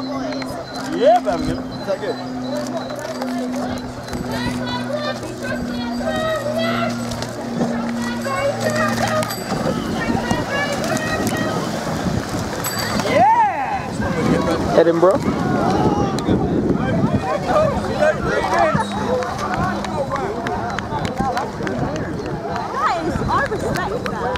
boys. Yeah, baby. Is that good? Yeah! Edinburgh. Guys, I respect that.